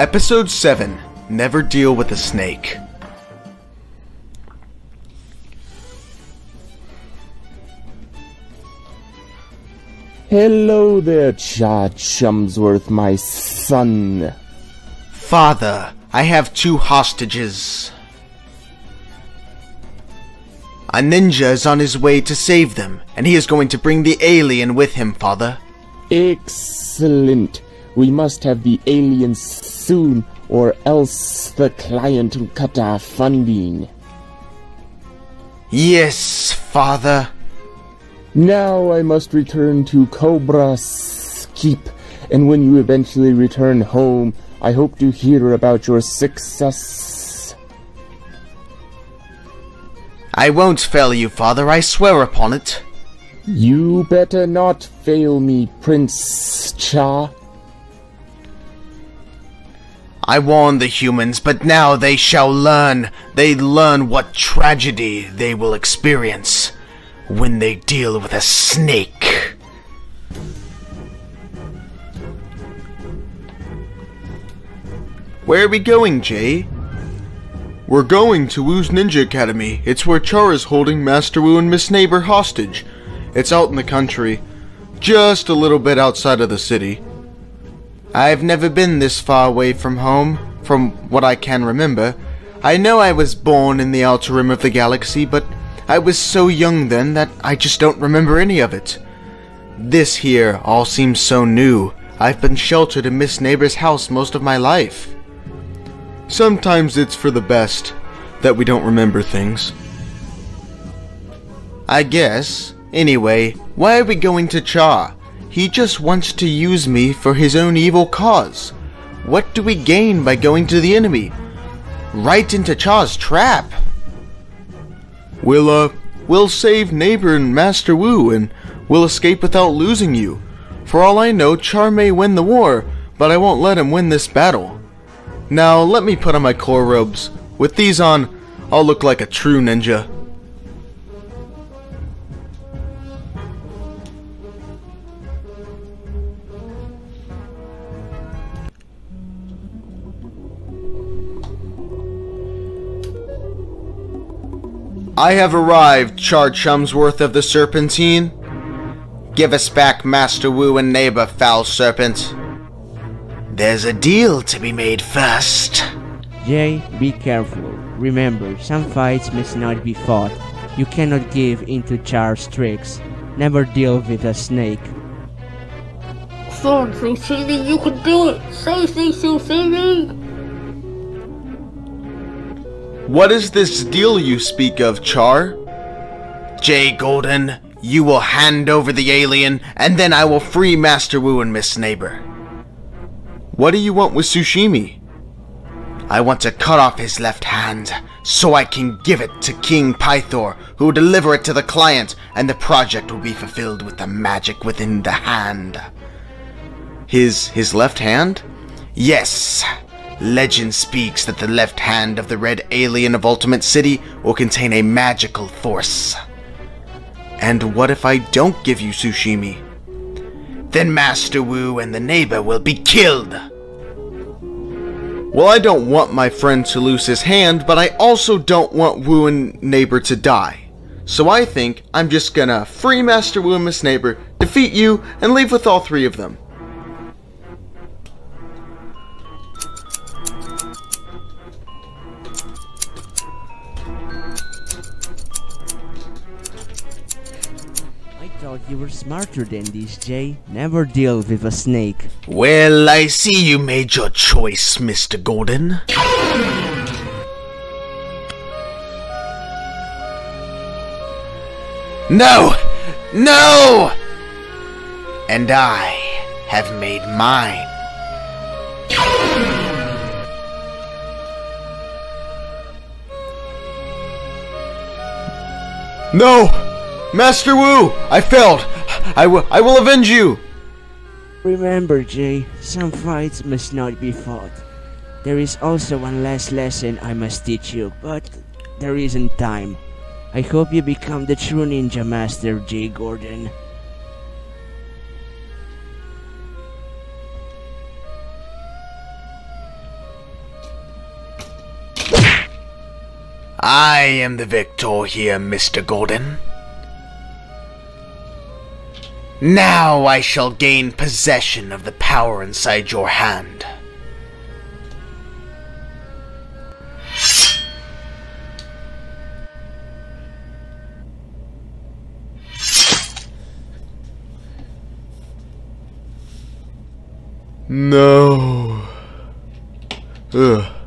Episode 7 Never Deal with a Snake. Hello there, Char Chumsworth, my son. Father, I have two hostages. A ninja is on his way to save them, and he is going to bring the alien with him, father. Excellent. We must have the aliens soon, or else the client will cut our funding. Yes, father. Now I must return to Cobra's keep, and when you eventually return home, I hope to hear about your success. I won't fail you, father, I swear upon it. You better not fail me, Prince Char. I warned the humans, but now they shall learn. They learn what tragedy they will experience when they deal with a snake. Where are we going, Jay? We're going to Wu's Ninja Academy. It's where Char is holding Master Wu and Miss Neighbor hostage. It's out in the country, just a little bit outside of the city. I've never been this far away from home, from what I can remember. I know I was born in the outer rim of the galaxy, but I was so young then that I just don't remember any of it. This here all seems so new. I've been sheltered in Miss Neighbor's house most of my life. Sometimes it's for the best that we don't remember things. I guess. Anyway, why are we going to Char? He just wants to use me for his own evil cause. What do we gain by going to the enemy? Right into Char's trap. We'll, uh, we'll save Neighbor and Master Wu, and we'll escape without losing you. For all I know, Char may win the war, but I won't let him win this battle. Now, let me put on my core robes. With these on, I'll look like a true ninja. I have arrived, Char Chumsworth of the Serpentine. Give us back Master Wu and neighbor, foul serpent. There's a deal to be made first. Jay, be careful. Remember, some fights must not be fought. You cannot give into Char's tricks. Never deal with a snake. Son, Sushimi, you can do it! Say, say, Sushimi! What is this deal you speak of, Char? Jay Golden, you will hand over the alien, and then I will free Master Wu and Miss Neighbor. What do you want with Sushimi? I want to cut off his left hand, so I can give it to King Pythor, who will deliver it to the client, and the project will be fulfilled with the magic within the hand. His, his left hand? Yes, Legend speaks that the left hand of the red alien of Ultimate City will contain a magical force. And what if I don't give you Sushimi? Then Master Wu and the neighbor will be killed! Well, I don't want my friend to lose his hand, but I also don't want Wu and neighbor to die. So I think I'm just gonna free Master Wu and Miss Neighbor, defeat you, and leave with all three of them. Thought you were smarter than this, Jay. Never deal with a snake. Well, I see you made your choice, Mr. Golden. No! No! And I have made mine. No! Master Wu, I failed. I, I will avenge you. Remember, Jay, some fights must not be fought. There is also one last lesson I must teach you, but there isn't time. I hope you become the true ninja master, Jay Gordon. I am the victor here, Mr. Gordon. Now I shall gain possession of the power inside your hand. No. Ugh.